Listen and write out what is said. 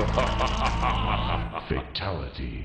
Fatality.